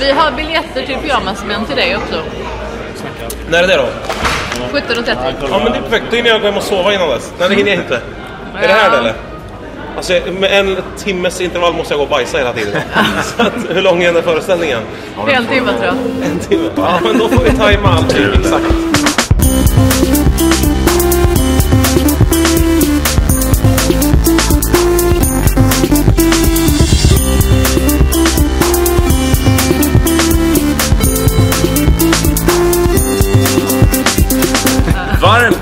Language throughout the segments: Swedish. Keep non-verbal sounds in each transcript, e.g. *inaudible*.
Vi har biljetter till pyjamasmän till dig också. När är det då? 17.30. Ja men det är perfekt, då hinner jag gå hem och sova innan dess. Nej det hinner jag inte. Är det här det eller? Alltså med en timmes intervall måste jag gå och bajsa hela tiden. *laughs* Så att, hur lång är den här föreställningen? En timme tror jag. En timme? Ja men då får vi tajma allting exakt.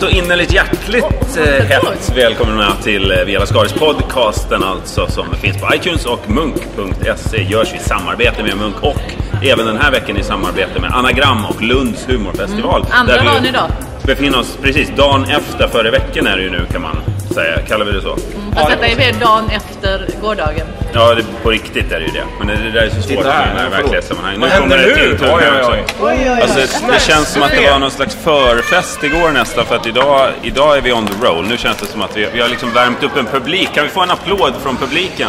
Varmt och innerligt hjärtligt eh, hett välkomna till eh, Via Lascaris podcasten alltså som finns på iTunes och munk.se görs i samarbete med Munk och även den här veckan i samarbete med Anagram och Lunds humorfestival. Mm. Andra dagen idag. Befinner oss precis dagen efter förra veckan är det ju nu kan man säga. Kallar vi det så? Fast detta är mer dagen efter gårdagen. Ja, det, på riktigt är det ju det. Men det, det där är så svårt här, förlåt. verklighetssammanhang. Nu kommer det till tur Oj, här oj, också. oj. Alltså, det, det känns som att det var någon slags förfest igår nästan för att idag, idag är vi on the roll. Nu känns det som att vi, vi har liksom värmt upp en publik. Kan vi få en applåd från publiken?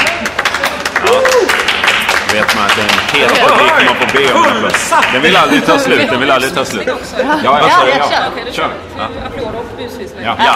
Ja. Vet man att en het publik man får be om en applåd. Den vill aldrig ta slut, den vill aldrig ta slut. Ja, ja, Ja. Kör. Ja. Ja!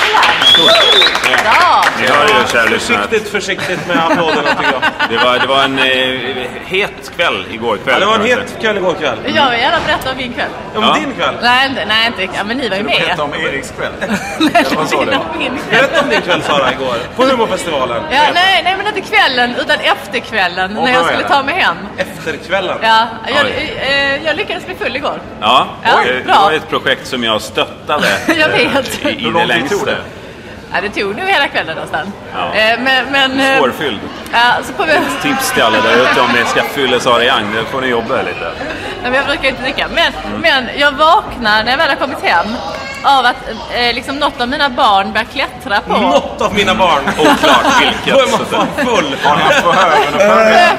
Bra! ni hör ju kära lyssnare. Försiktigt, försiktigt med applåderna tycker jag. Det var, det var en eh, het kväll igår kväll. Ja, det var en het kväll igår kväll. Jag vill gärna berätta om min kväll. Ja men Ja. din kväll. Nej, inte, nej, inte, ja, men ni var ju med. Berätta om Eriks kväll. Nej, Eller vad sa du? min kväll. Berätta om din kväll Sara igår. På humorfestivalen. Ja, nej, nej, men inte kvällen, utan efterkvällen när jag skulle ta mig hem. Efterkvällen. Ja, jag, eh, jag lyckades bli full igår. Ja, Ja, det, det var ett projekt som jag stöttade. *laughs* Jag vet. I, i Hur det lång tid tog det? Ja, det tog nog hela kvällen nästan. Ja. Eh, men, men, eh, Svårfylld. ja, så på, Tips till alla där ute om ni ska fylla Sara Young, då får ni jobba lite. Nej, men jag brukar inte dricka. Men, men jag vaknar när jag väl har kommit hem av att eh, liksom något av mina barn börjar klättra på. Något av mina barn. Oklart vilket. Då är man fan full. Har ni haft förhör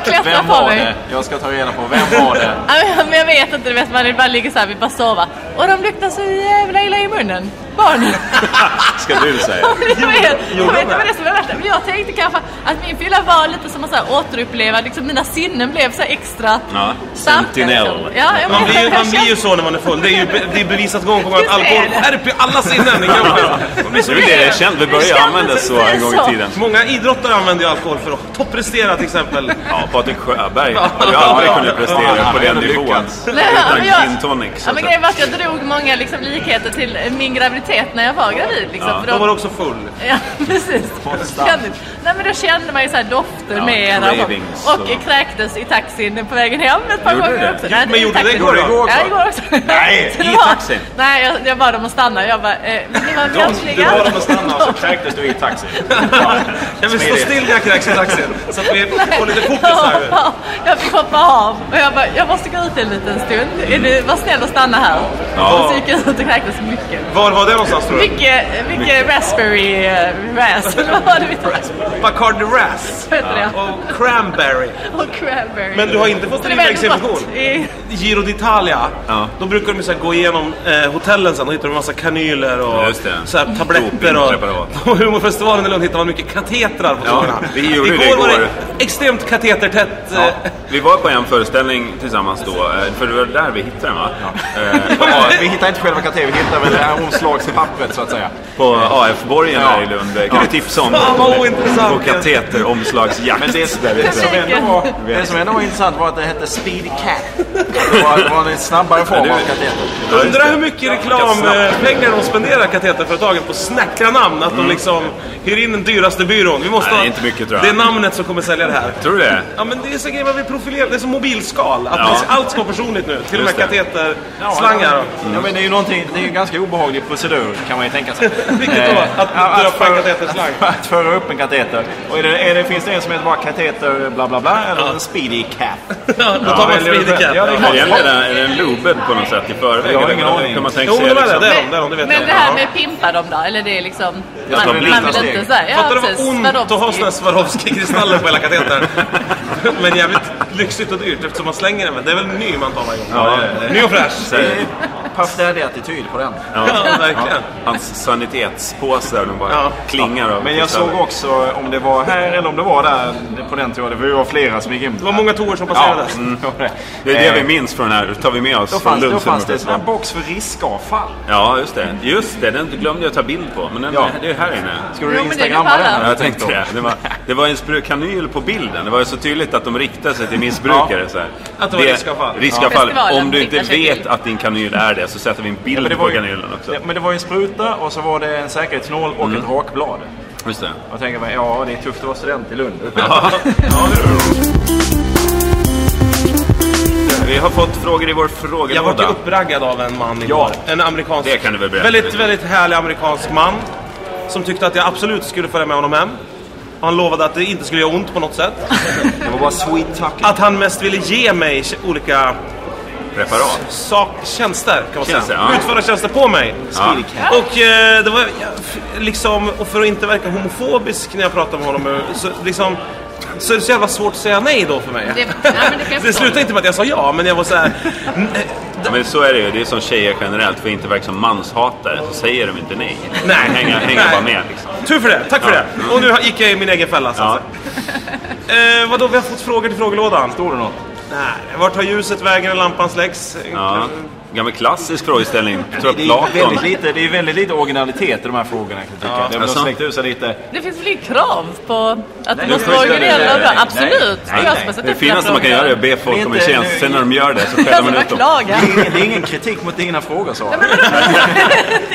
klättra Vem på var mig. det? Jag ska ta reda på. Vem var det? Ja, men- Men jag vet inte, du vet, man bara ligger så här, vill bara sova. Och de luktar så jävla illa i munnen. Barnen. *laughs* Ska du säga. *laughs* jag vet, jag vet inte vad det som är värst. Men jag tänkte kanske att min fylla var lite som att så här återuppleva, liksom mina sinnen blev så här extra Ja, starka. sentinel. liksom. Ja, jag Man blir, man blir ju så när man är full. Det är ju be, det är bevisat gång på gång att alkohol det. skärper ju alla sinnen i kroppen. Man blir så Det är det jag kände, vi började Det använda så en gång i tiden. Många idrottare använder ju alkohol för att topprestera till exempel. Ja, Patrik Sjöberg hade ju aldrig kunnat prestera på den nivån. Utan gin tonic. Ja, men grejen var att jag drog många liksom, likheter till min graviditet när jag var gravid. Liksom, Ja, Då då- var du också full. Ja, *laughs* precis. Nej, men då kände man ju så här dofter Ja, mer cravings och, och och- kräktes i taxin på vägen hem ett par Gjorde gånger det? också. Men i gjorde det taxin. igår? Igår också? Ja, igår också. Nej, Så *laughs* det i var- taxin? Nej, jag, jag bad dem att stanna. Jag bara, eh, vill ni vara Du bad dem att stanna och så kräktes du i taxin. *laughs* Ja, Jag vill stå still när jag kräks i taxin. Så att vi får lite fokus här jag fick hoppa av och jag bara, jag måste gå ut en liten stund. Är du, var snäll och stanna här. Ja. Och så gick jag ut och kräktes mycket. Var var det någonstans tror du? Mycket, mycket raspberry uh, *laughs* ras. Vad var det vi? Bacardi Ras. Och Cranberry. *laughs* Och cranberry. Men du har inte fått urinvägsinfektion? gott i- Giro d'Italia, Ja. då brukar de så här gå igenom eh, hotellen sen och hittar de massa kanyler och Ja, så här tabletter. Och, på *laughs* humorfestivalen i Lund hittar man mycket katetrar på Ja, sådana. vi gjorde det igår. var igår. det extremt katetertätt. Ja, eh, vi var på en föreställning tillsammans då, eh, för det var där vi hittade den va? Eh, Ja, vi hittar inte själva katedern, vi hittar väl det omslagspappret så att säga. På AF-borgen Ja. här i Lund. Kan du tipsa om Fan, vad ointressant. på kateteromslagsjakt? Men det, det, som ändå var, det som ändå var intressant var att det hette Speedy Cat. Det var, det var en snabbare form Ja, av du- kateter. Undrar hur mycket reklampengar de spenderar kateterföretagen på snackra namn. Att de liksom hyr in den dyraste byrån. Vi måste Mm. Nej, ha, inte mycket, tror jag. Det är namnet som kommer sälja det här. Tror du det? Ja men det är så grejer man vill profilera. Det är som mobilskal. Att Ja. allt ska personligt nu. Till och med kateterslangar. Ja, men det är ju någonting, det är ju ganska obehaglig procedur kan man ju tänka sig. *laughs* Vilket då? Eh, Att ja, döpa en kateterslang? Att, *laughs* att föra upp en kateter. Och är det, är det, finns det en som heter bara kateter bla bla bla eller en speedy cat? *laughs* Ja, då tar man speedy cat. Ja, det är den, är är den looped på något sätt i förväg? Jag har eller ingen kan- aning. Kan man tänka Jo, sig det. liksom- Det är de, det är de, det vet Men jag. det här med pimpa dem då? Eller det är liksom... Jag Man, vill inte säga... Fattar du vad ont att ha här Swarovski-kristaller på hela katetern? Men jävligt lyxigt och dyrt eftersom man slänger den. Det är väl ny man tar varje gång? Ja, det är det. Ny och fräsch. Puff Daddy-attityd på den. Ja, verkligen. Hans sanitetspåsar, de bara Ja. klingar av Men jag såg också, om det var här eller om det var där på den tiden, det var flera som gick in. Det var många toor som Ja, passerades. mm, det är det Eh, vi minns från den här. Tar vi med oss Då från fanns, då fanns det en box för riskavfall. Ja, just det. Just det, den glömde jag ta bild på. Men den, Ja. det är här inne. Ska du Jo, instagramma den? Ja, jag tänkte det. Det var, det var en kanyl på bilden. Det var ju så tydligt att de riktade sig till missbrukare. Så här. Att det var riskavfall. riskavfall. Om du inte vet att din kanyl är det så sätter vi en bild på kanylen också. Ja, Men det var en spruta och så var det en säkerhetsnål och ett rakblad. Just det. Jag tänker mig, ja det är tufft att vara student i Lund. *laughs* Vi har fått frågor i vår Jag frågelåda. vart ju uppraggad av en man igår. En amerikansk... Det kan du väl berätta Väldigt, väldigt härlig amerikansk man. Som tyckte att jag absolut skulle följa med honom hem. Han lovade att det inte skulle göra ont på något sätt. *laughs* Det var bara sweet talking. Att han mest ville ge mig olika Preparat. sak, tjänster, kan man Tjänster, säga. ja. Utföra tjänster på mig. Ja. Och eh, det var ja, liksom, och för att inte verka homofobisk när jag pratar med honom, eh, så, liksom, så är det så jävla svårt att säga nej då för mig. Det- ja, men det slutade inte med att jag sa ja, men jag var så här. eh, Ja, men så är det ju. Det är som tjejer generellt. För att inte verka som manshatare så säger de inte nej. Nej. Hänger, hänger Nej. bara med liksom. Tur för det, tack för Ja. det. Och nu gick jag i min egen fälla så säga. Eh, vadå, vi har fått frågor till frågelådan. Står det något? Nej, vart tar ljuset vägen när lampan släcks? Ja. Gammal klassisk frågeställning. Jag tror Det är, väldigt lite, det är väldigt lite originalitet i de här frågorna kan jag tycka. Det har släckt ut sig lite. Det finns väl inget krav på att det Nej, måste det vara finns väl- originella och bra? nej, Absolut. Jag som har satt Det finaste man kan göra är att be folk om en tjänst. Sen när de gör det så Jag skäller man som ut dem. Det är, ingen, kritik mot dina frågor Sara. *laughs*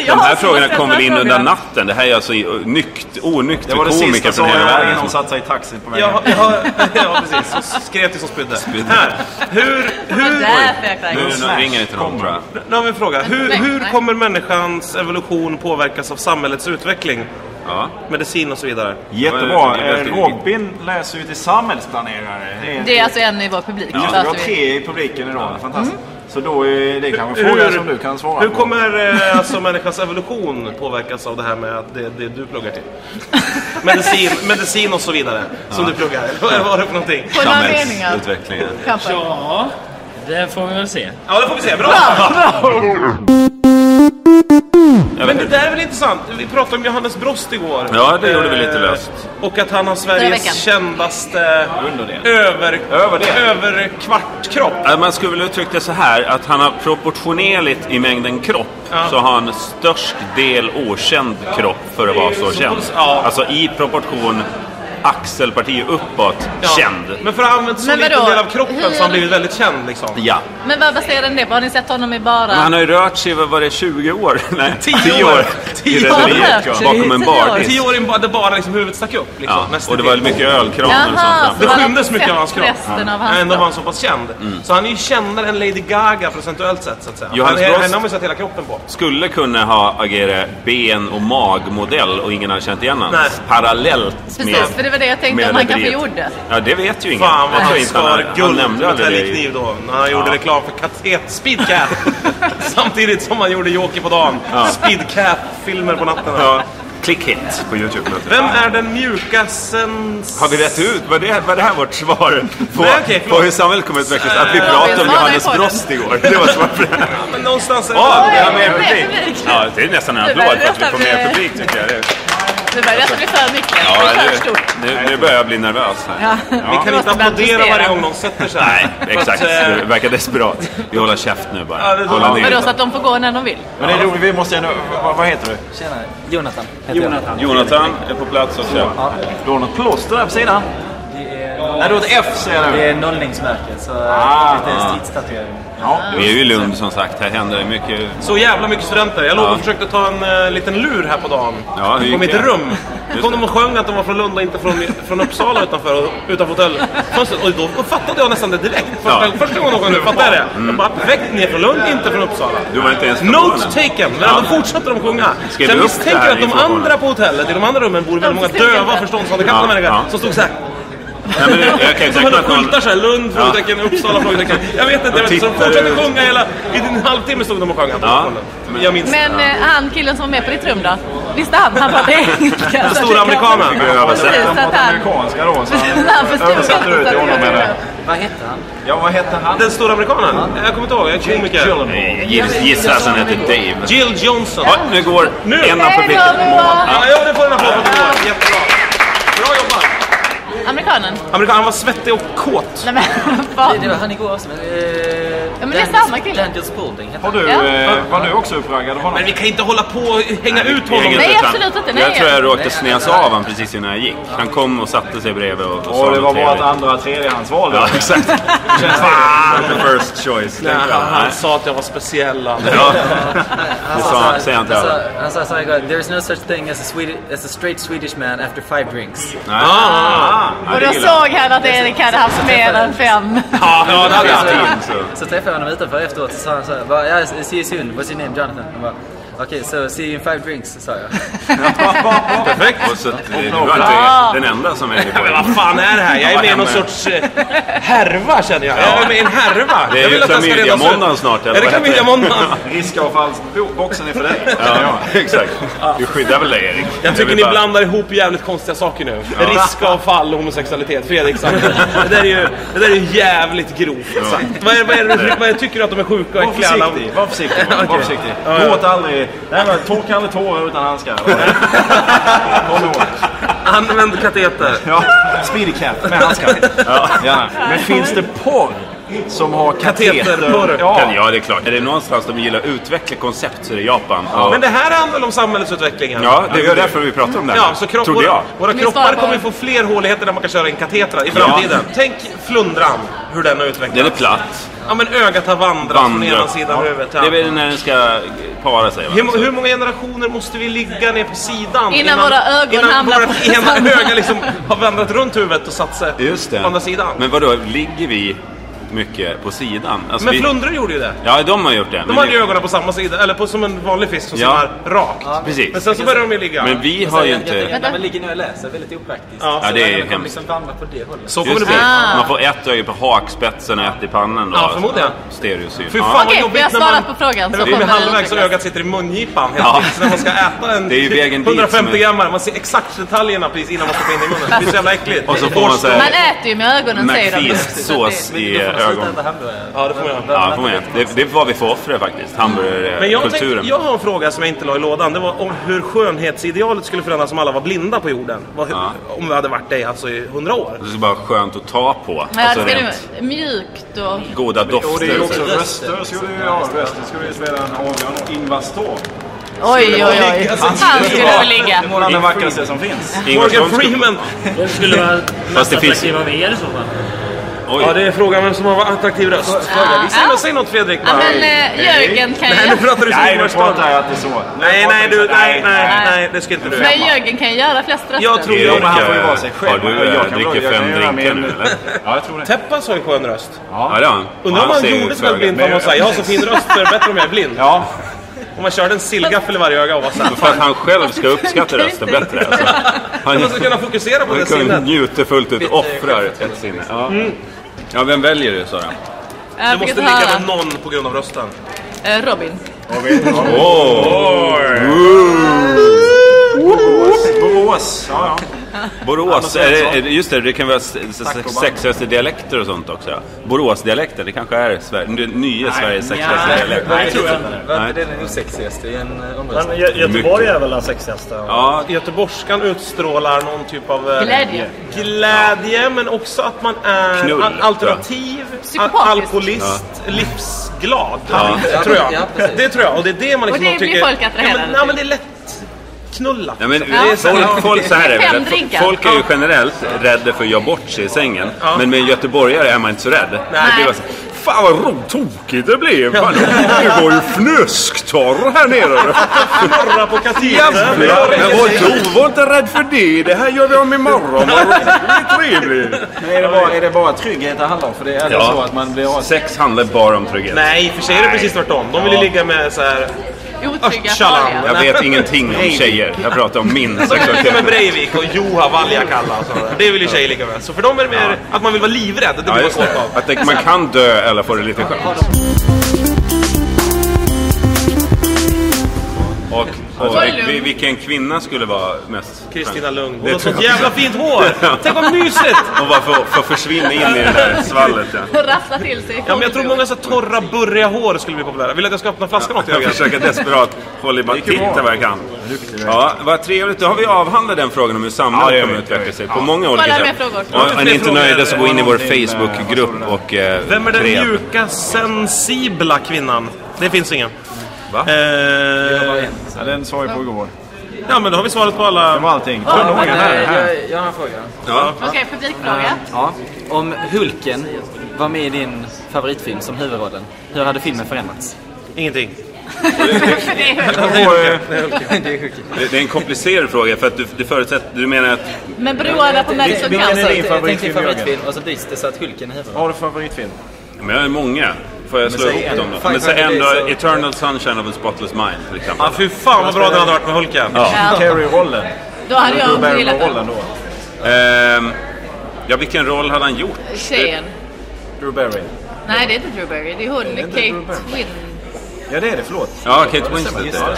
De här frågorna kom väl in under natten. Det här är alltså nykt, onykter Det var det komiker sista från Sara hela gjorde världen. innan hon satte sig i taxin på väg Jag, hem. har- jag, har- *laughs* ja, precis. Så skrev till som spydde. Här. Hur, hur, jag Nu ringer det till någon tror jag. nu har vi en fråga. Hur, hur kommer människans evolution påverkas av samhällets utveckling? Ja. Medicin och så vidare. Jättebra. Är Eh, Robin läser ju till samhällsplanerare. Det är, Det är alltså en i vår publik. ja, vi har tre i publiken idag. Fantastiskt. Så då är det kanske en fråga som du kan svara hur på. kommer eh, alltså, människans evolution påverkas av det här med att det, det du pluggar till? *laughs* Medicin, medicin och så vidare, som du pluggar. Vad var det för någonting? På några meningar. Samhällsutvecklingen. Kanske. Ja, det får vi väl se. Ja, det får vi se. Bra! Men det där är väl intressant? Vi pratade om Johannes Brost igår. Ja, det gjorde vi lite Eh, löst. Och att han har Sveriges kändaste över, Överdel. över. Ja, Man skulle väl uttrycka det så här att han har proportionerligt i mängden kropp Ja. så har han störst del okänd kropp för att vara så Så- känd. ja. Alltså i proportion axelparti uppåt Ja. känd. Men för att ha använt så liten del av kroppen så har han blivit väldigt känd liksom. Ja. Men vad baserar den det på? Har ni sett honom i bara... Men han har ju rört sig, vad var det, 20 år? *laughs* Nej, 10 år. I 10 år. sig bakom i en 10 år. Tio år in bara, det bara liksom huvudet stack upp. Liksom, Ja. Och det var mycket ölkranar och sånt. Framför. Det skymdes mycket av hans kropp. resten av hans Ändå var han så pass känd. Så han är ju kändare än Lady Gaga procentuellt sett. Så att säga. Johannes Han Brost- Henne har man ju sett hela kroppen på. Skulle kunna ha agerat ben och magmodell och ingen hade känt igen honom. Parallellt med var det jag tänkte om han kanske gjorde. Ja, det vet ju ingen. Fan vad han skar han guld nämnde med aldrig det i- täljkniv då. När han gjorde Ja. reklam för katet Speedcat. *laughs* Samtidigt som han gjorde Joker på dagen. Speedcat-filmer på natten. Ja, click hit på Youtube. Vem är den mjukastens... Har vi rätt ut? Var det, var det här vårt svar på, Nej, förlåt. på hur samhället kommer att utvecklas? Att vi Ja, pratade vi om Johannes. Brost igår. Det var svar på det. här. Men någonstans är Ja, det... det har Oj, mer publik. publik. Ja, det är nästan en applåd för att vi får mer publik tycker jag. Det- börjar nästan bli för mycket. Ja, det är för nu, stort. nu, nu börjar jag bli nervös här. Ja. Vi kan inte applådera varje gång någon sätter sig. Nej, exakt. eh, Det verkar desperat. Vi håller käft nu bara. Ja, det ner. Vadå, så att de får gå när de vill? Men det är roligt, vi måste ändå... Vad, vad heter du? Tjena, Jonathan heter Jonathan. Jonathan är på plats också. Du har något plåster där på sidan? Det är, Nej, du har ett F ser jag det är nollningsmärke, så Ah. lite stridstatuering. Ja, Vi är ju i Lund som sagt. Här händer det mycket. Så jävla mycket studenter. Jag låg Ja. och försökte ta en eh, liten lur här på dagen. Ja, i ett det? rum. Då kom de och sjöng att de var från Lund och inte från, från Uppsala utanför, utanför hotellfönstret. Och då fattade jag nästan det direkt. Första, Ja. första gången nu fattade jag det. Jag bara, perfekt, ni är från Lund, inte från Uppsala. Du var inte ens Note taken! Men ändå fortsatte de sjunga. Så jag misstänker att de andra på hotellet, i de andra rummen, bor väldigt många döva förståndshandikappade Ja, människor ja. som stod så här. Nej, men jag kan ju tänka mig att skyltar såhär, Lund, frågetecken, Uppsala, frågetecken. Jag vet inte, jag vet, tittar som fortsatte ut. sjunga hela... I en halvtimme stod de och sjöng. Ja. Ja. Jag minns. Men eh, han killen som var med på ditt rum då? Visste han? Han pratade *laughs* engelska. Den stora amerikanen. Precis, så att han... amerikanska då, så *laughs* Han inte ut så till honom med det. Vad hette han? Ja, vad hette han? Den stora amerikanen? Jag kommer inte ihåg, jag är komiker. Gissa att han heter Dave. Jill Johnson. Ja, nu går Nu. en av publiken. Moa! Ja, ja, det får en applåd för. Jättebra. Amerikanen? Amerikan, han var svettig och kåt. Nej men *laughs* Det, vad det var han igår också. Men, eh, Ja, men det är samma kille. Daniel Spalding hette Har han. du, Ja. eh, var du också uppraggad av honom? Men vi kan inte hålla på och hänga Nej, ut honom. hänger Nej, ut han. absolut inte, nej. Jag tror jag råkade snäsa av honom precis innan jag gick. Han kom och satte sig bredvid och, och sa Och det var något ett trevligt. andra tredjehandsval då. Ja, exakt. Känns The first choice. Nej, tänkte jag. han, han sa att jag var speciell. Ja, Han det sa han, säger han till han sa- alla. Han sa så här igår, there is no such thing as a, Swedi- as a straight Swedish man after five drinks. Nej. Ah, Ja, Och då såg han att Erik hade haft mer än fem. ja, ja, det hade så. Så träffade honom utanför efteråt och sa han er er så här, bara, yeah, see you soon, what's your name Jonathan? Han bara, okej, so see you in five drinks, sa jag. *laughs* Perfekt. Och så, att, du var Ah. inte den enda som är *laughs* Men vad fan är det här? Jag är med i någon sorts eh, härva känner jag. Jag är med i en härva. Det är jag ju klamydia-måndagen snart, eller Är det vad klamydia-måndagen? *laughs* Riskavfallsboxen är för dig. Ja, exakt. Vi skyddar väl dig Erik. Jag tycker vill ni bara- blandar ihop jävligt konstiga saker nu. Riskavfall och homosexualitet. Fredrik sa det. där är ju det där är ju jävligt grovt. Vad, är, vad, är, vad är, tycker du att de är sjuka och Var äckliga? alla? försiktig, var försiktig. Var försiktig. Ja, ja. Gråt aldrig. Nej, men torka aldrig tårar utan handskar. *laughs* Kom ihåg. Använd kateter. Ja, speedy cat med handskar. Ja. Men finns det porr som har kateter? Ja. Ja, det är klart. Är det någonstans de gillar att utveckla koncept så är det Japan. Och, Men det här handlar om samhällsutvecklingen? ja, det är därför vi pratar om det här. Ja, så kropp, Trodde våra, jag. våra kroppar kommer ju få fler håligheter där man kan köra in katetrar i framtiden. Tänk flundran, hur den har utvecklats. Den är platt. Ja men ögat har vandrat från Vandrar. ena sidan av huvudet till Det är väl när den ska para sig. Hur, hur många generationer måste vi ligga ner på sidan? Innan våra ögon innan hamnar vårt på *laughs* ena öga liksom har vandrat runt huvudet och satt sig Just det. på andra sidan. Men, Men vadå, ligger vi mycket på sidan? Alltså, vi... flundror gjorde ju det. Ja, de har gjort det. De men hade ju det- ögonen på samma sida, eller på, som en vanlig fisk som Ja. simmar rakt. Precis. Men sen så började de ju ligga. Men vi har ju jag- jag- inte... När man ligger ner och läser, väldigt opraktiskt. Ja. Ja, det är Man kommer hemskt. liksom på det hållet. så kommer Just det det. bli. Ah. Man får ett öga på hakspetsen och ett i pannan då. Ja, förmodligen. Stereosyn. Fy Ja. fan vad Okej, jobbigt vi har när svarat man, på frågan, så vi är kommer det halvvägs och ögat sitter i mungipan helt Ja. ja. när man ska äta en Det är ju vägen dit 150 som är- grammar. Man ser exakt detaljerna precis innan man stoppar in i munnen. Det är så jävla äckligt. Man äter ju med ögonen säger de. McFeast-sås Men i hamburgare. Ja, det får man göra. Ja, får man göra. det, det var vi får offra faktiskt. Men jag, Hamburgerkulturen. tänkte, jag har en fråga som jag inte la i lådan. Det var om hur skönhetsidealet skulle förändras om alla var blinda på jorden. Vad, Ja. Om vi hade varit det alltså i 100 år. Det är bara skönt att ta på. Ja, Alltså det rent mjukt och... goda Och det är dofter. också så. röster. Skulle vi ha. Röster skulle vi spela en avgörande. Ingvar Ståhl. Oj, oj, oj. Han skulle väl ligga. Det vackraste som finns. Morgan skulle- Freeman! Skulle vara mest det finns- attraktiv av er i så fall? Oj. Ja, det är frågan vem som har attraktiv röst. Säg, något, säg något Fredrik Ja, bara. men eh, Jörgen kan Nej, nu ju... pratar du som Nej, nu pratar jag inte så. Nej, nej, du, så- nej, nej, nej, det ska inte du Men. Jörgen kan ju göra flest röster. Jag tror men han får ju vara sig själv. har du, Jag eh, kan dricker fem drinkar nu, eller? Ja, jag tror det. Teppas har ju skön röst. Ja, det har han. Undrar om Han han ju gjorde sig blind för att man säger jag har så fin röst så är det bättre om jag är blind. Ja, Om man körde en sillgaffel i varje öga och var såhär. För att han själv ska uppskatta rösten bättre. Alltså. Han, Man ska kunna fokusera på han det sinnet. njuta fullt ut, offrar ett sinne. Ja. Ja, vem väljer du Sara? Du måste ligga med någon på grund av rösten. Eh, Robin. Borås. Ja, ja. Borås, är det, är det, just det, det kan vara och sexigaste dialekter och sånt också. Boråsdialekten, det kanske är Sverige, det nya Sveriges sexigaste dialekt. Nej, tror jag inte. Varför är den osexigaste i en eh, omröstning? Gö- Göteborg är väl den sexigaste? Ja, Göteborgskan utstrålar någon typ av eh, Glädje. glädje men också att man är Knull, al- alternativ, alkoholist, livsglad. Ja. Tror jag. Det tror jag. Och det är det man Och liksom det blir tycker... folk attraherade ja, men, ja, men det är lätt knulla. Ja, men Ja. folk, folk, så här är folk är ju generellt rädda för att göra bort sig i sängen. Men med en göteborgare är man inte så rädd. Det blir bara så, Fan vad rotokigt det blev! Fan, Det var ju fnösktorr här nere! Knorra på vadå? Var inte rädd för det! Det här gör vi om imorgon! Det är trevligt! Men är det, bara, är det bara trygghet det handlar om? För det är Ja. så att man blir Sex handlar bara om trygghet. Nej, för sig är det precis tvärtom. De vill ju ligga med så här otrygga, farliga. Jag vet ingenting om tjejer. Jag pratar om min *laughs* lika med sexualitet. Breivik och Juha Valjakalla och sådär. Det vill ju tjejer lika med. Så för dem är det mer att man vill vara livrädd. Det blir Ja, man kåt det. av. Att det, man kan dö eller få det lite skönt. Och, och vi- vilken kvinna skulle vara mest Kristina Lugn. Hon Det har sånt jävla fint hår! *laughs* Tänk vad mysigt! *laughs* Hon bara får, får försvinna in i det där svallet. Ja. Och rassla till sig. Ja, men jag tror många så torra, burriga hår skulle bli populära. Vill du att jag ska öppna flaskan åt dig Jag försöker desperat hålla i bara titta vad jag kan. Ja, vad trevligt. Då har vi avhandlat den frågan om hur Ja, samhället gör kommer vi. utveckla sig på många olika sätt. Ja, är ni inte nöjda så gå in i vår Facebookgrupp och eh, Vem är den mjuka, sensibla kvinnan? Det finns ingen. Va? Eh, Ja, den svarade jag på igår. ja, men då har vi svarat på Det alla. var allting. Ja, men, här, Jag, här. jag, jag har en fråga. Ja. Okej, publikfråga. Ja. Om Hulken var med i din favoritfilm som huvudrollen, hur hade filmen förändrats? Ingenting. *laughs* Det är- eh, Det, det en komplicerad fråga för att du, du förutsätter, du menar att Men beroende på Madison Vilken är County. din Jag tänkte favoritfilm, favoritfilm och så byts det så att Hulken är huvudrollen. har du favoritfilm? Men jag har många. Får jag slå ihop en. dem då? Men säg det är ändå Eternal Sunshine of a Spotless Mind till exempel. Ja, fy fan vad bra den hade varit med Hulken. Ja. Ja. Terry-rollen. Då hade jag också gillat den. Ehm, ja, vilken roll hade han gjort? Tjejen. Drew Barry. Nej, det är inte Drew Barry. Det är hon, inte Kate Drew Barry. Win. Ja, det är det. Förlåt. Ja, Kate Winslet. Är det.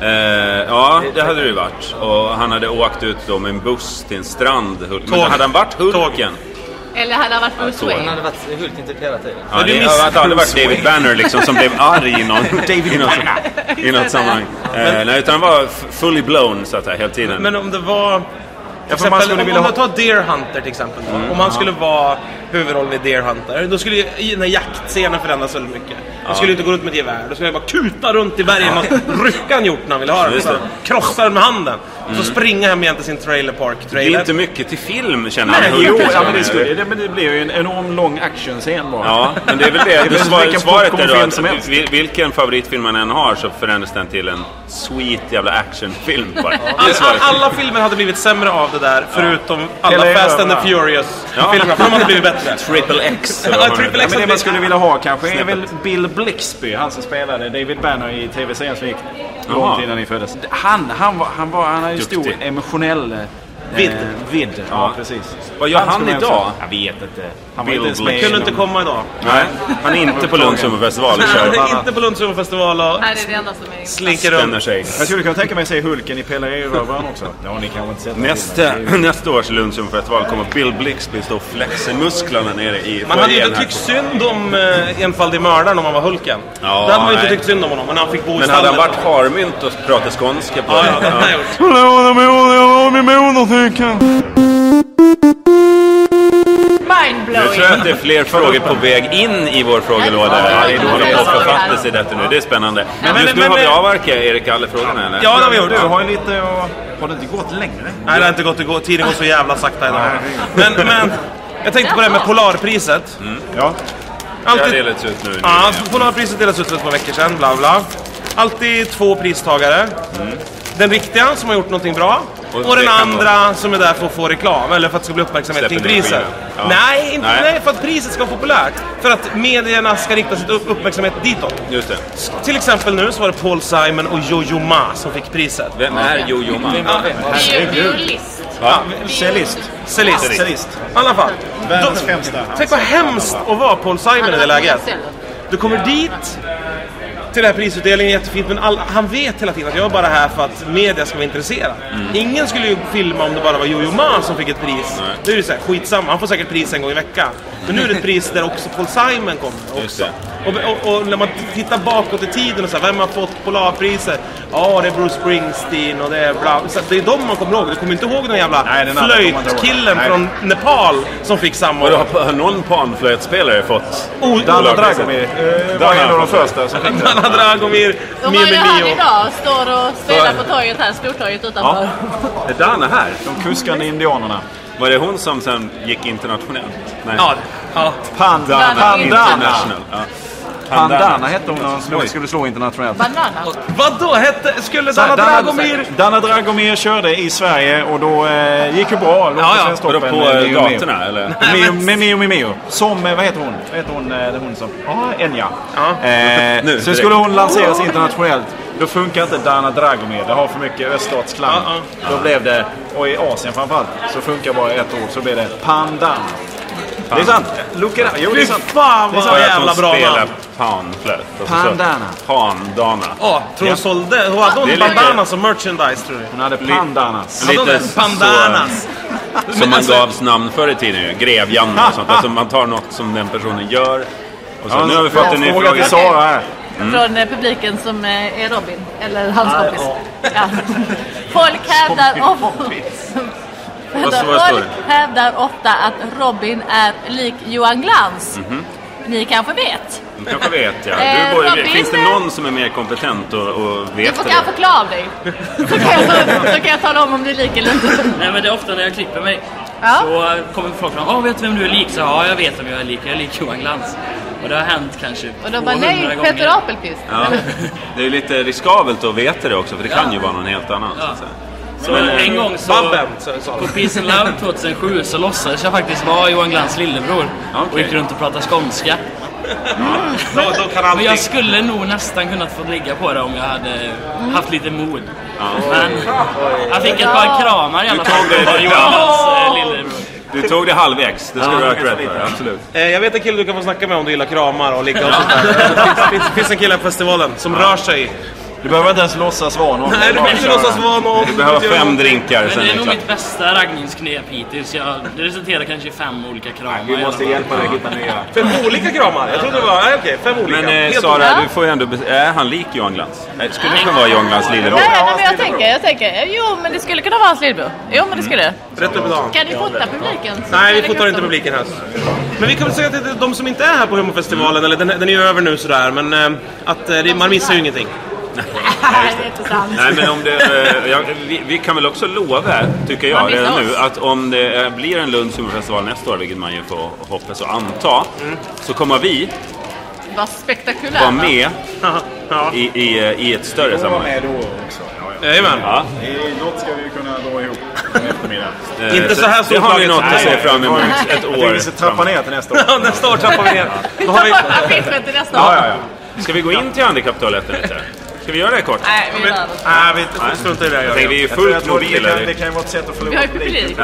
det. Eh, ja, det hade det ju varit. Och han hade åkt ut då med en buss till en strand. Men hade han varit Hulken? Tåg. Eller hade han varit Bruce Han Wayne? hade varit Hulken typ hela tiden. Ja, Men du det hade varit Bruce David Banner liksom som blev arg i, någon, *laughs* i, något, i något sammanhang. Eh, nej, utan han var fully blown så att säga, hela tiden. Men om det var... Till för man exempel, skulle om, vilja om du tar Deer Hunter till exempel. då. om han skulle vara huvudrollen i Deer Hunter. Då skulle ju i den här jaktscenen förändras väldigt mycket. Han skulle ju inte gå runt med ett gevär. Då skulle han bara kuta runt i bergen och rycka en hjort när han ville ha den. Det. Krossa den med handen. Och så springa hem igen till sin trailer park det är trailer. inte mycket till film känner Nej, jag. jo, Ja, men det, skulle, det, men det blir ju en enorm lång actionscen bara. Ja, men det är väl det. Det *laughs* det är svar, vilken svaret är då att som helst. vil- vilken favoritfilm man än har så förändras den till en sweet jävla actionfilm bara. Alla, filmer hade blivit sämre av det där, förutom alla Eller Fast and the. Furious-filmerna. För de hade blivit bättre. Triple X. Ja, Triple. X Men det man skulle vilja ha kanske är väl Bill Blixby, han som spelade David Banner i tv-serien som gick. Långt innan ni föddes. Han, han, var, han, var, han har ju stor emotionell eh, Vidd. vidd. Ja, Ja. precis. Vad gör han man idag? också- Jag vet inte. Han Kunde inte komma idag. Nej, han är inte på Lunds sommarfestival och Han är inte på Lunds Humorfestival och Nej, det är det enda som är slinker runt. sig. Jag skulle kunna tänka mig att se Hulken i Pelle Erövraren också. Ja, ni kanske inte sett den Nästa, års Lunds sommarfestival kommer Bill Blixby stå och flexa musklerna nere i Man hade ju inte tyckt synd om eh, enfaldig mördaren om han var Hulken. Ja, Då hade man ju inte tyckt synd om honom, men han fick bo i Men hade han varit harmynt och pratat skånska på ja, det hade han gjort. Nu tror jag att det är fler frågor på väg in i vår frågelåda. Ja, Det är det att sig detta nu. Det är spännande. Men- Just men- nu men- har vi avverkat Erik alla frågorna eller? Ja, det har vi gjort. Du har ju lite och... Har det inte gått längre? Nej, det har inte gått att gå. Tiden går så jävla sakta idag. Men, men jag tänkte på det här med Polarpriset. Ja. Det har Alltid, delats ut nu. ja, Polarpriset delades ut för ett par veckor sedan, bla bla. Alltid två pristagare. Den riktiga som har gjort någonting bra. Och Och, den andra som är där för att få reklam, eller för att det ska bli uppmärksamhet kring priset. Ja. Nej, inte, Nej. nej, för att priset ska vara populärt. För att medierna ska rikta sitt upp- uppmärksamhet ditåt. Just det. Till exempel nu så var det Paul Simon och Jojo Ma som fick priset. Vem är Jojo Ma? Violist. Ja. Cellist. Cellist. Cellist. I alla fall. Världens främsta. Tänk vad hemskt att vara Paul Simon i det läget. Du kommer dit till den här prisutdelningen, jättefint, men all, han vet hela tiden att jag är bara här för att media ska vara intresserad. Ingen skulle ju filma om det bara var Jojo Ma som fick ett pris. Nej. Det är ju såhär, skitsamma, han får säkert pris en gång i veckan. Men nu är det ett pris där också Paul Simon kommer också. Och, och, och när man tittar bakåt i tiden och så här, vem har fått Polarpriset? Ja, det är Bruce Springsteen och det är bla. Så det är de man kommer ihåg. Du kommer inte ihåg den jävla Nej, den flöjtkillen Nej. från Nepal som fick samma år. har, har någon panflöjtspelare fått Oh, Polarpriset? Dragomir eh, var en av de första som fick Danna *laughs* Dragomir, De var ju här idag, står och spelar på torget här, Stortorget utanför. Är Dana här? De kuskande indianerna. Var det hon som sen gick internationellt? Nej. Ja, ja. Panda, Danne Pandana. International. Ja. Pandana hette hon när hon slog, skulle slå internationellt. Banana. Vadå? Hette, skulle Dana Dragomir... Dana Dragomir körde i Sverige och då eh, gick ju bra. Ja, på ja. Vadå, på eh, Mio. gatorna eller? Mio, med Mio Mio Mio. Som, eh, vad heter hon? Vad heter hon, eh, det hon som... Ja, Enya. Ja. Eh, *laughs* Nu, så skulle hon lanseras internationellt. Då funkar inte Dana Dragomir. Det har för mycket öststatsklang. Ja, Då blev det, och i Asien framförallt, så funkar bara ett ord. Så blev det Pandan. Det är sant. Look it up. Jo, det är Fy sant. fan Det är vad sant. För att jävla bra spelar namn. så- Pandana. Pandana. Ja, tror hon sålde... Hon hade Det är hon lite- bandana som merchandise tror du? Hon hade pandanas. Lite det? Pandanas. så, som man alltså- gavs namn förr i tiden ju. Grevjanne och sånt. Alltså man tar något som den personen gör. Och så, nu har vi fått en ny Fråga till fråga. Sara här. Från eh, publiken som eh, är Robin, eller hans kompis. Ja. *laughs* Folk hävdar ofta... Vad vad hävdar ofta att Robin är lik Johan Glans. Mhm. Ni kanske vet? Du kanske vet ja. Eh, Du, borde- Robin, finns det eh, någon som är mer kompetent och, och Du vet får det? kanske förklara av dig. Så kan, jag, så kan jag tala om om du är lik eller inte. Nej men det är ofta när jag klipper mig. Ja. Så eh, kommer folk fram. Åh, vet du vem du är lik? Så ja, jag vet vem jag är lik. Jag är lik Johan Glans. Och det har hänt kanske Och de bara 200 nej, gånger. Peter Apelqvist. Ja. Det är lite riskabelt att veta det också för det kan ju vara någon helt annan. Så att säga. Så Men, eh, en gång så... Babben, så- På. Peace and Love 2007 så låtsades jag faktiskt vara Johan Glans lillebror. Och Okej. gick runt och pratade skånska. Då, då kan Men allting... jag skulle nog nästan kunnat få ligga på det om jag hade haft lite mod. Men jag fick ett par kramar i alla Du fall. tog det- av Johan Glans eh, lillebror. Du tog det halvvägs, det ska du ha cred för. Absolut. Eh, Jag vet en kille du kan få snacka med om du gillar kramar och ligga och sånt där. *laughs* Det finns, finns, finns en kille på festivalen som rör sig. Du behöver inte ens låtsas vara någon. Nej, du behöver inte låtsas vara någon. Du behöver fem drinkar Men sen det är nog klart. mitt bästa raggningsknep hittills. Jag, det resulterar kanske i fem olika kramar. Vi i alla måste hjälpa dig att hitta nya. Fem olika kramar? Jag trodde det var... Nej, okej. Fem olika. Men eh, Sara, du får ju ändå... Är han lik Johan Glans? Skulle det kunna vara Johan Glans lillebror? Nej, nej, men jag tänker, jag tänker, jo men det skulle kunna vara hans lillebror. Jo men det skulle det. Rätt upp i dagen. Kan ni fota publiken? Nej, vi fotar inte publiken här. Men vi kan väl säga till de som inte är här på Humorfestivalen, eller den, den är ju över nu sådär, men eh, att eh, man missar ju ingenting. Nej, det är inte sant. Nej, men om det, eh, ja, vi, vi kan väl också lova, tycker jag, redan nu, oss. att om det eh, blir en Lunds humorfestival nästa år, vilket man ju får hoppas och anta, så kommer vi Vad spektakulärt. vara med ja. i, i, eh, i ett större sammanhang. med då också. Ja, ja. Jajamän. Ja, I något ska vi kunna dra ihop en eftermiddag. eh, Inte så här Det har vi något att se fram emot ett Jag år. vi ska trappa ner till nästa år. Ja, nästa år trappar vi ner. Då har vi... *laughs* Affischen till nästa Ja, år. ja, ja. Ska vi gå in till handikapptoaletten lite? Ska vi göra det kort? Nej, vi där. Nej, vi struntar i det. Jag Jag tänker, vi är ju fullt tror det, kan, det kan ju vara ett sätt att Vi förlora har ju publik.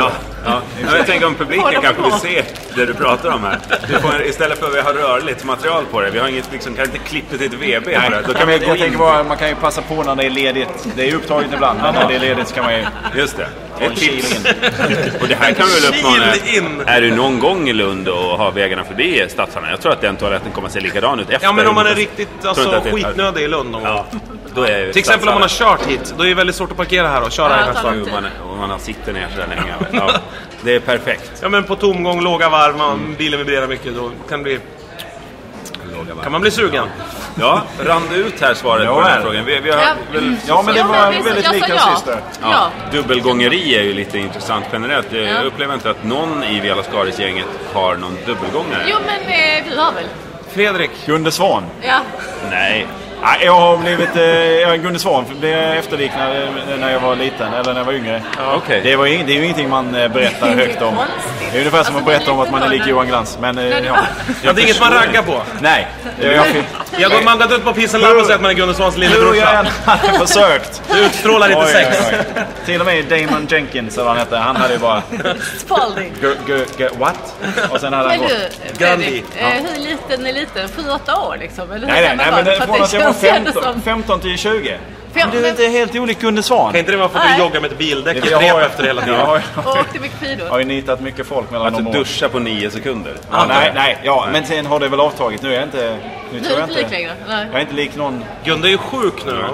Ja, ja. Ja, jag tänker om publiken kanske vill se det du pratar om här. Du får, istället för att vi har rörligt material på det. Vi har inget, liksom, kan inte klippa till ett VB på det. Då kan vi jag, gå jag in. tänker bara, man kan ju passa på när det är ledigt. Det är upptaget ibland, men när det är ledigt så kan man ju... Just det. Ett tips. Och det här kan vi väl uppmana. Är du någon gång i Lund och har vägarna förbi Stadshallen? Jag tror att den toaletten kommer att se likadan ut efter. Ja, men om man är riktigt alltså, skitnödig i Lund någon gång. Ja, då är Till exempel om man har kört hit, då är det väldigt svårt att parkera här och köra Ja, i den här stan. tid. man, och man har sitter ner sådär länge. *laughs* Ja, det är perfekt. Ja men på tomgång, låga varv, man, bilen vibrerar mycket, då kan det bli... Kan man bli sugen? Ja, rann det ut här svaret Ja, på den här frågan? Vi, vi har Ja. väl Ja, men det var väldigt lika ja. sist där. Ja. Dubbelgångeri är ju lite intressant generellt. Jag Ja. upplever inte att någon i Via Lascaris-gänget har någon dubbelgångare. Jo men eh, du har väl? Fredrik? Gunde Svan. Ja. Nej. Nej, jag har blivit... Eh, jag är Gunde Svan blev jag efterliknad när jag var liten, eller när jag var yngre. Okej. Det, var ing, det är ju ingenting man eh, berättar högt om. Det är ungefär som Alltså, att berätta om att man är lik Johan Glans. Men eh, ja. Ja, det är inget man raggar på. Nej. Jag, jag, Jag går, man går ut på Peace and Love och säger att man är Gunde Svans hur jag lillebrorsa. än hade försökt. Du utstrålar Oj, sex. oj, oj. Till och med Damon Jenkins, eller vad han hette, han hade ju bara... Spalding. What? Och sen hade han gått. Gandhi. Eh, hur liten är liten? 7-8 år liksom? Eller hur Nej, nej, nej, men det, från att jag var känns ändå 15, som- 15 till 20. Fem- Men du är inte helt olik Gunde Svan. Kan inte det vara för att du joggar med ett bildäck i Jag rep efter hela *laughs* tiden? Jag *laughs* har, Och åkte mycket skidor. har ju nitat mycket folk mellan Att de du åren. duschar på nio sekunder. Ja, nej, nej, ja, men sen har det väl avtagit. Nu är jag inte... Nu tror är jag inte lik längre. Nej. Jag är inte lik någon... Gunde är ju sjuk nu.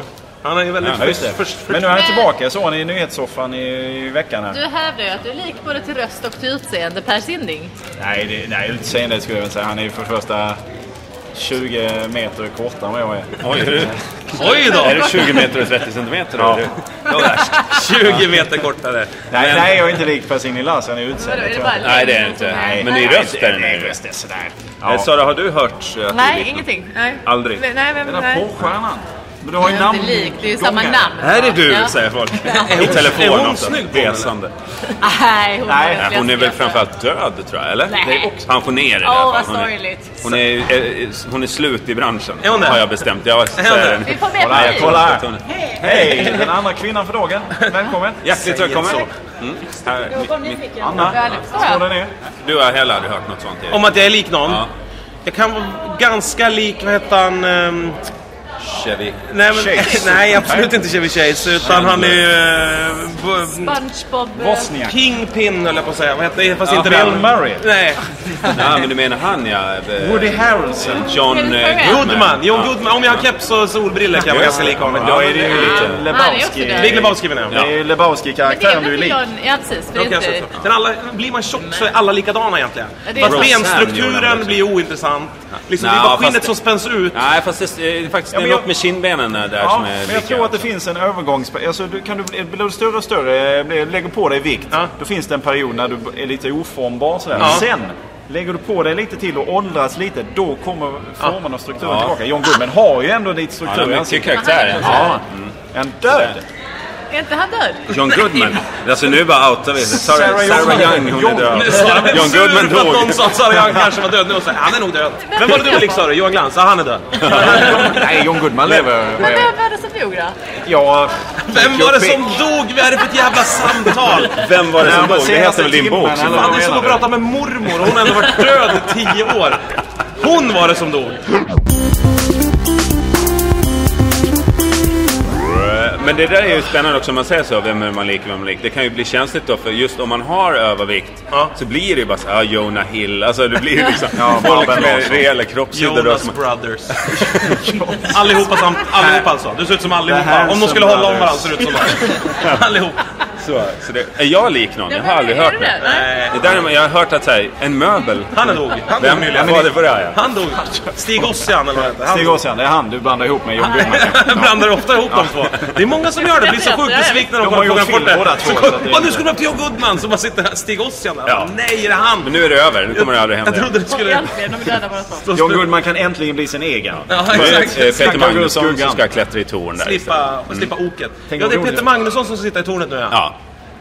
Han är ju väldigt... Ja, det. för- för- Men nu är han tillbaka. Jag såg honom i nyhetssoffan i, i veckan här. Du hävdar ju att du är lik både till röst och till utseende Per Sinding. Nej, det, nej, utseende skulle jag väl säga. Han är ju för det första 20 meter kortare än vad jag är. Oj, *laughs* är du, Oj är då! du 20 meter och 30 centimeter? Ja. eller? Det var värst. 20 meter kortare. Nej, nej, jag är inte lik Per Signe Larsen i Vadå, utseende. är det. Nej, det är inte. är- Men i röst är Nej, ju. röst är sådär. Eh, Sara, har du hört eh, är Nej, ingenting. Nej. Aldrig? Nej, nej, Den där nej. porrstjärnan. Men du har ju Det är namn. inte likt, det är ju samma namn. Här är du, Ja. säger folk. Är *laughs* I hon- telefon är hon snygg på Resande. Nej, hon, Nej, Nej, hon är väl framförallt död, tror jag, eller? Nej. Är pensionerad i Åh, alla vad fall. Hon är-. Hon är, eh, hon är slut i branschen, Är hon har jag bestämt. Jag hon det? Vi får här, panik. kolla. Hon- Hej! Den andra kvinnan för dagen. Välkommen. *laughs* Hjärtligt välkommen. Mm. Här, Anna, dig ner. du har heller aldrig hört något sånt? Om att jag är lik någon? Ja. Jag kan vara ganska lik, vad heter han? Chevy. nej, men, Chase. *laughs* nej, absolut inte Chevy Chase. Utan han är ju... eh, bo- SpongeBob... eh, Bosniak. Kingpin höll jag på att säga. Vad heter det? Fast Ja, inte Bill den. Murray. Nej. *laughs* Ja, men du menar han, ja. eh, Woody Harrelson. John eh, Farrell. Goodman. John Ja. Goodman. Om jag har keps och solbrillor kan jag vara ganska lik honom. Ja, Då är det ju lite Lebowski. Big Lebowski menar jag. Det är ju Men det är Lebowski-karaktären du är lik. John... Ja, precis. För inte... Sen alla, blir man tjock så är alla likadana egentligen. Fast benstrukturen blir ointressant. Liksom, det Nej, är bara skinnet som spänns ut. Nej, fast det är faktiskt Ja, något med kindbenen där Ja, som är men jag tror att det finns en övergångsperiod. Alltså, du, kan du bli, blir du större och större, blir, lägger på dig vikt. Ja. Då finns det en period när du är lite oformbar. Sådär. Ja. Sen lägger du på dig lite till och åldras lite. Då kommer formen och strukturen Ja. tillbaka. John Goodman har ju ändå lite struktur har i mycket ansiktet. karaktär. alltså. Ja. En död. Är inte han död? John Goodman. Alltså nu bara outar vi. Sarah, Sarah Sarah Young. Hon John- är död. John Goodman dog. någon sa att Sarah Young kanske var död. Nu säger han är nog död. Vem var det du var lik sa du? Johan Glans? Ja, han är död. Nej, John Goodman lever. Men vem var det som dog då? Ja, Vem var det som dog? Vad är det för ett jävla samtal? Vem var det som dog? Det heter väl din bok? det är som att prata med mormor. Hon har ändå varit död i tio år. Hon var det som dog. Men det där är ju spännande också om man säger så, vem är man lik, vem är man lik. Det kan ju bli känsligt då, för just om man har övervikt Ja. så blir det ju bara så ja, Jonah Hill, alltså det blir ju liksom *laughs* Ja, folk med rejäla kroppshydder. då Jonas som- Brothers. *laughs* *laughs* allihopa samt, allihopa alltså. Du ser ut som allihopa. Om de skulle hålla om varandra ser du ut som dem. Allihop. Så, så det, är jag lik någon? Jag har aldrig hört det. det? Däremot, jag har hört att så här, en möbel. Han är dog. Han Vem dog nyligen. var det på det här? Ja. Han dog. Stig Ossian eller vad heter Stig? Ossian, det är han du blandar ihop med John. *laughs* Jag blandar ofta ihop de två. Det är många som gör det. Blir så sjukt besvikna när de kommer gjort fånga bort det. Så nu ska de upp till John Goodman. Så bara sitter Stig Ossian där. Ja. Nej, är det han? Men nu är det över, nu kommer det aldrig hända Jag trodde det skulle... John Goodman kan äntligen bli sin egen. Ja, igen. exakt. Eh, Peter Magnusson som ska klättra i torn där. Slippa, slippa oket. Tänk Ja, det är. Peter Magnusson som sitter i tornet nu ja.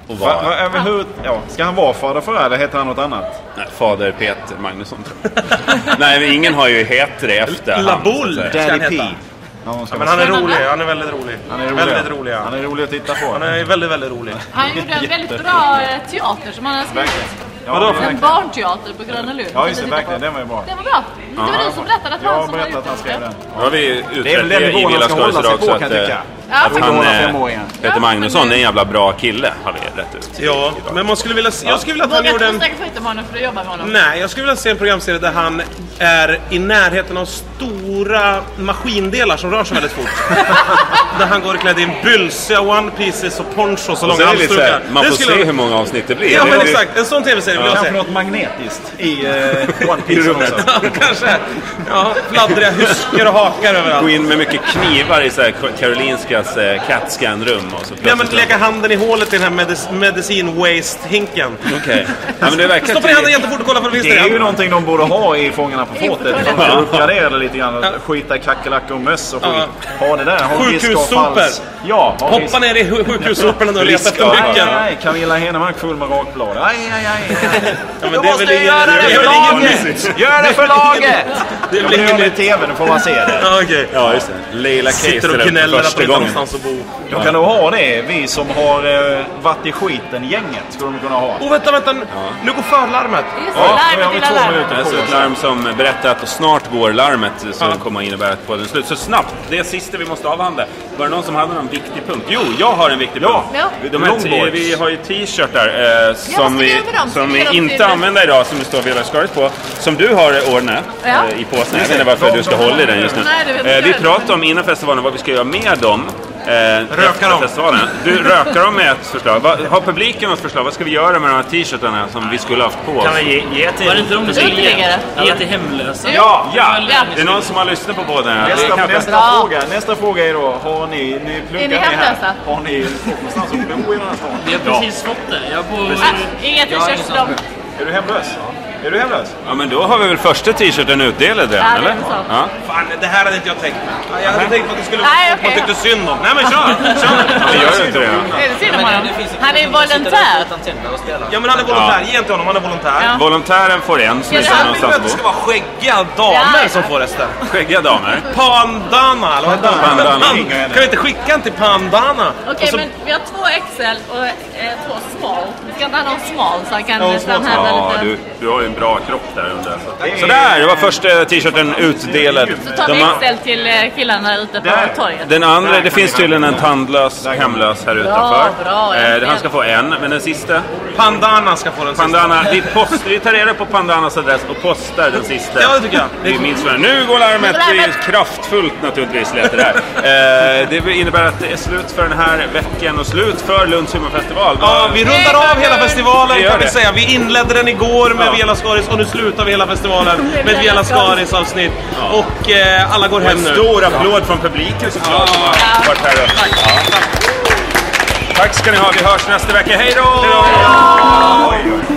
Ja. Och Va, var va, över hur, ja, ska han vara fader för eller heter han något annat? nej, fader Peter Magnusson. *laughs* Nej, men ingen har ju heter det efter. Ska han Daddy P. Ja, Ja, men vara- han är rolig. Han är väldigt rolig. han är rolig. Väldigt rolig ja. Han är rolig att titta på. Han är väldigt, väldigt rolig. Han gjorde en väldigt bra eh, teater som han har skrivit. Ja, Vadå? En barnteater på Gröna Lund. Ja, just det. Verkligen. Den var ju bra. Den var bra. Det var du som berättade att han som hade berättat att han skrev den. den. Nu har vi Det är utrett väl den det i nivån han Villas ska hålla sig födelsedag på så kan att, jag eh, tycka. Ja, att han, eh. Peter Magnusson är en jävla bra kille, har vi rätt ut. Ja, men man skulle vilja... se- Jag skulle vilja att han Vågar gjorde inte en... sträcka ut med honom för att jobba med honom. Nej, jag skulle vilja se en programserie där han är i närheten av stora maskindelar som rör sig väldigt fort. *laughs* där han går klädd i en bylsiga one pieces och ponchos och Och så långa halsdukar. man får skulle se hur många avsnitt det blir. Ja, men exakt. En sån tv-serie vill jag Kanske se. något magnetiskt i uh, *laughs* One Piece också. Ja, kanske. Ja, fladdriga hyskor och hakar överallt. Gå in med mycket knivar i så här Karolinskas eh, CAT-scan-rum och så Ja, men leka handen i hålet i den här medic- medicin waste-hinken. Okej. Ja, men det verkar Stoppa ner handen jättefort och kolla för det finns Det är ju någonting de borde ha i Fångarna på på fortet. De borde uppgradera det lite grann. Skita i kackerlackor och möss och skit. Ha det där. Ha Sjukhussopor. Ja, ha Hoppa ner i sju- sjukhussoporna och leta efter nyckeln. aj, aj. Camilla Henemark full med rakblad. Aj, aj, aj. *laughs* Ja, men Du det är måste väl göra det för laget! *laughs* Gör det för laget! Det blir nytt. i TV, nu får man se det. Ja, okej. Ja, just det. Leila Case Sitter och gnäller de första gången. Någonstans att bo. De kan nog ha det, vi som har eh, varit i skiten-gänget. Skulle de kunna ha. Åh, vänta, vänta. Nu går förlarmet. Just Ja, det, har larmet vi lilla två larmet. minuter. Alltså ett larm som berättar att snart går larmet som kommer att innebära att podden är slut. Så snabbt! Det är sista vi måste avhandla. Var det någon som hade någon viktig punkt? Jo, jag har en viktig Ja. punkt. Ja. De här, vi har ju t-shirtar eh, som vi, som vi inte använder idag, som det står Vela Skarit på. Som du har ordnat Ja. eh, i påsen. Jag vet inte varför du ska hålla i den just nu. Nej, Eh, vi pratade om innan festivalen vad vi ska göra med dem. Eh, efter dem. Festivalen. Du rökar dem med ett förslag. Vad, har publiken något förslag? Vad ska vi göra med de här t-shirtarna som vi skulle haft på oss? Kan vi ge, ge till... Var det inte de du skulle ge, till hemlösa? Ja, ja! Ja. Det är någon som har lyssnat på båda. Nästa, nästa, fråga, nästa fråga är då, har ni, ni pluggar Är ni här, hemlösa? har ni någonstans att bo i den här stan? Vi har precis fått det. Jag bor... Ah, Inga t-shirts till dem. Är du hemlös? Är du hemlös? Ja, men då har vi väl första t-shirten utdelad redan, Ja, det är eller? så. Ja. Fan, det här hade inte jag tänkt mig. Jag hade tänkt på att det skulle Nej, att man tyckte synd om. Nej men kör! *laughs* kör. Det gör ju inte det. Är det synd om honom? Han är volontär. Ja men han är volontär. Ge inte honom, han är volontär. Ja. Volontären får en som Ja, här någonstans att det ska vara skäggiga damer Ja. som får resten. Skäggiga damer. Pandana, eller vad heter? Pandana. Kan vi inte skicka en till Pandana? Okej, men vi har två XL och eh, två small. Vi ska inte ha någon small så han kan framhäva Ja, lite. du, du har ju en bra kropp där under. Så. Sådär, det var första t-shirten utdelad. Så tar vi XL till eh, killarna ute på Där. torget. Den andra, det finns tydligen en tandlös hemlös här utanför. bra, eh, äntligen. han ska få en, men den sista, Pandana ska få den sista. Pandana, vi, post, vi tar reda på Pandanas adress och postar den sista. Ja, det tycker jag. Vi minns vad Nu går larmet, det är kraftfullt naturligtvis lät det där. Eh, det innebär att det är slut för den här veckan och slut för Lunds humorfestival. Ja, vi rundar av hela festivalen kan vi säga. Vi inledde den igår med Ja. Vela Skaris och nu slutar vi hela festivalen *laughs* med ett Vela Vela Skaris avsnitt. Och eh, alla går Och hem en nu. stor applåd från publiken såklart som har varit här. Ja. Tack ska ni ha, vi hörs nästa vecka. Hej då! Oj, oj.